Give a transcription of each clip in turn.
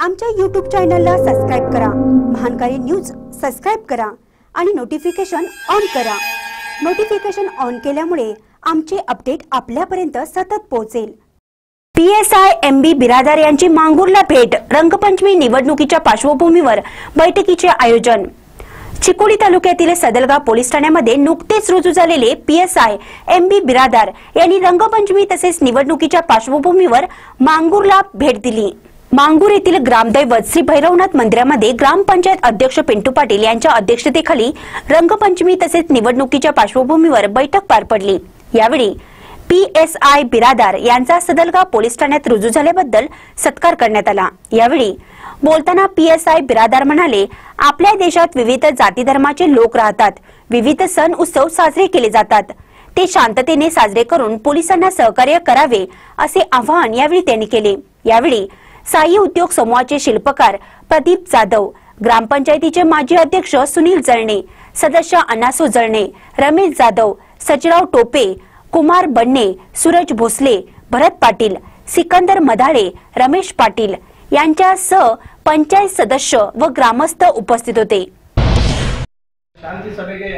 आमच्या यूट्यूब चॅनलला सबस्क्राईब करा. महानकारी न्यूज सबस्क्राईब करा आणि नोटिफिकेशन ऑन करा. नोटिफिकेशन ऑन केल्यामुळे आमचे अपडेट आपल्यापर्यंत सतत पोहोचेल. P S I M B Biradar यांची मांगूरला भेट रंगपंचमी निवडणुकीच्या पार्श्वभूमीवर बैठकीचे आयोजन. चिकोडी तालुक्यातील सदलगाव पोलीस ठाण्यामध्ये नुकतेच रुजू झालेले P S I M B Biradar यांनी रंगपंचमी तसेच निवडणुकीच्या पार्श्वभूमीवर मांगूरला भेट दिली. मांगूर येथील ग्रामदैवत श्री भैरवनाथ मंदिरामध्ये ग्रामपंचायत अध्यक्ष पिंटू पाटील यांच्या अध्यक्षतेखाली रंगपंचमी तसेच निवडणुकीच्या पार्श्वभूमीवर बैठक पार पडली. यावेळी पीएसआय बिरादार यांचा सदलगाव पोलीस ठाण्यात रुजू झाल्याबद्दल सत्कार करण्यात आला. यावेळी बोलताना पीएसआय बिरादार म्हणाले आपल्या देशात विविध जाती धर्माचे लोक राहतात. विविध सण उत्सव साजरे केले जातात. ते शांततेने साजरे करून पोलिसांना सहकार्य करावे असे आवाहन यावेळी त्यांनी केले. यावेळी साई उद्योग समूहाचे शिल्पकार प्रदीप जाधव ग्रामपंचायतीचे माजी अध्यक्ष सुनील जळणे सदस्य अनासो जळणे रमेश जाधव सचराव टोपे कुमार बन्ने सूरज भोसले भरत पाटील सिकंदर मधाळे रमेश पाटील यांच्यासह पंचायत सदस्य व ಗ್ರಾಮಸ್ಥ ಉಪಸ್ಥಿತ ಹೋತೆ ಶಾಂತಿ ಸಭೆಗೆ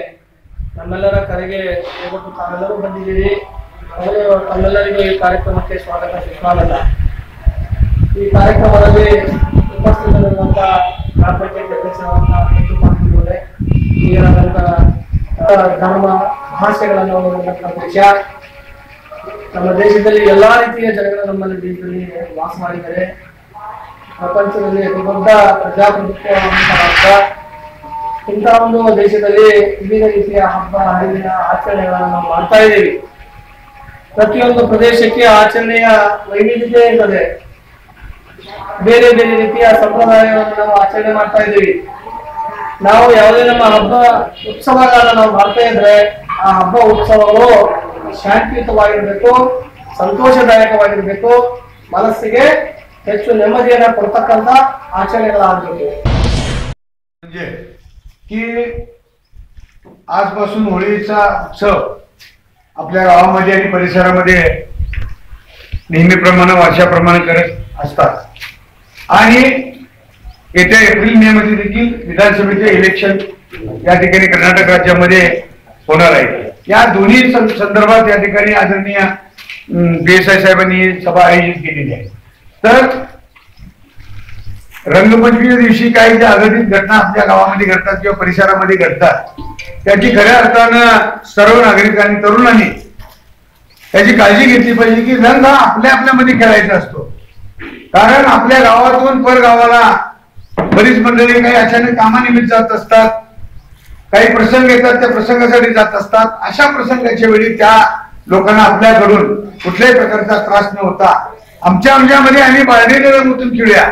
ನಮ್ಮೆಲ್ಲರ ಕರೆಗೆ ಇವತ್ತು ತಾವೆಲ್ಲರೂ ಬಂದಿದ್ದೀರಿ ಮೊದಲು ತಮ್ಮೆಲ್ಲರಿಗೂ ಈ ಕಾರ್ಯಕ್ರಮಕ್ಕೆ ಸ್ವಾಗತ ಸುಸ್ವಾಗತ ಈ ಕಾರ್ಯಕ್ರಮದಲ್ಲಿ ಉಪಸ್ಥಿತರಿರುವಂತ ಗ್ರಾಮ ಪಂಚಾಯತ್ ಅಧ್ಯಕ್ಷರನ್ನ ಪಿಂಟು ಮಾಡುತ್ತಿದ್ದಾರೆ ಅವರೇ ಧರ್ಮ ಭಾಷೆಗಳನ್ನು ವಿಷಯ ನಮ್ಮ ದೇಶದಲ್ಲಿ ಎಲ್ಲಾ ರೀತಿಯ ಜನಗಳು ನಮ್ಮಲ್ಲಿ ದೇಶದಲ್ಲಿ ವಾಸ ಮಾಡಿದ್ದಾರೆ. ಪ್ರಪಂಚದಲ್ಲಿ ದೊಡ್ಡ ಪ್ರಜಾಪ್ರಭುತ್ವ ರಾಷ್ಟ್ರ ಇಂಥ ಒಂದು ದೇಶದಲ್ಲಿ ವಿವಿಧ ರೀತಿಯ ಹಬ್ಬ, ಹರಿದಿನ, ಆಚರಣೆಗಳನ್ನು ನಾವು ಮಾಡ್ತಾ ಇದ್ದೀವಿ. ಪ್ರತಿಯೊಂದು ಪ್ರದೇಶಕ್ಕೆ ಆಚರಣೆಯ ವೈವಿಧ್ಯತೆ ಇರ್ತದೆ. ಬೇರೆ ಬೇರೆ ರೀತಿಯ ಸಂಪ್ರದಾಯಗಳನ್ನು ನಾವು ಆಚರಣೆ ಮಾಡ್ತಾ ಇದ್ದೀವಿ ನಾವು ಯಾವುದೇ ನಮ್ಮ ಹಬ್ಬ ಉತ್ಸವಗಳನ್ನ ನಾವು ಮಾಡ್ತಾ ಇದ್ರೆ ಆ ಹಬ್ಬ ಉತ್ಸವಗಳು ಶಾಂತಿಯುತವಾಗಿರ್ಬೇಕು ಸಂತೋಷದಾಯಕವಾಗಿರ್ಬೇಕು ಮನಸ್ಸಿಗೆ ಹೆಚ್ಚು ನೆಮ್ಮದಿಯನ್ನ ಕೊಡ್ತಕ್ಕಂತ ಆಚರಣೆಗಳಾಗಬೇಕು म्हणजे की आजपासून होळीचा उत्सव आपल्या गावामध्ये आणि परिसरामध्ये नेहमीप्रमाणे वर्षाप्रमाणे करत असतात आणि येत्या एप्रिल मे मध्ये देखील विधानसभेचे इलेक्शन या ठिकाणी कर्नाटक राज्यामध्ये होणार आहे. या दोन्ही संदर्भात या ठिकाणी आदरणीय पी आय साहेबांनी सभा आयोजित केलेली आहे. तर रंगपंचमीच्या दिवशी काही ज्या अघटित घटना आपल्या गावामध्ये घडतात किंवा परिसरामध्ये घडतात त्याची खऱ्या अर्थानं सर्व नागरिकांनी तरुणांनी त्याची काळजी घेतली पाहिजे की रंग हा आपल्या आपल्यामध्ये खेळायचा असतो. कारण आपल्या गावातून पर गावाला बरीच मंडळी काही अचानक कामानिमित्त जात असतात काही प्रसंग येतात त्या प्रसंगासाठी जात असतात. अशा प्रसंगाच्या वेळी त्या लोकांना आपल्याकडून कुठल्याही प्रकारचा त्रास न होता आमच्या आमच्यामध्ये आम्ही बाळलेले रंगूतून खेळूया.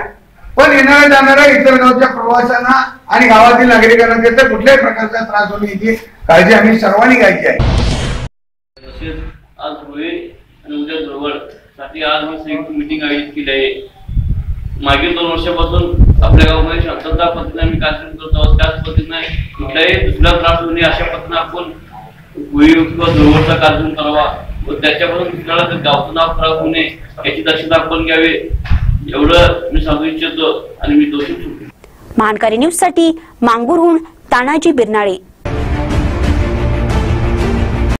पण येणाऱ्या जाणाऱ्या इतर गावच्या प्रवाशांना आणि गावातील नागरिकांना त्याचा कुठल्याही प्रकारचा त्रास होणे याची काळजी आम्ही सर्वांनी घ्यायची आहे. तसेच आज होळी आणि उद्या जवळ साठी आज मी संयुक्त मीटिंग आयोजित केली आहे. मागील दोन वर्षापासून आपल्या गावामध्ये शांतता पद्धतीने आम्ही कार्यक्रम करत आहोत त्याच पद्धतीने कुठल्याही दुसऱ्या त्रास होऊ नये अशा पद्धतीने आपण होळी किंवा दुर्वरचा कार्यक्रम करावा व त्याच्यापासून दुसऱ्याला जर गावचं नाव खराब होऊ नये याची दक्षता आपण घ्यावी. एवढं मी सांगू इच्छितो आणि मी दोषी महानकारी न्यूजसाठी मांगूरहून तानाजी बिरनाळे.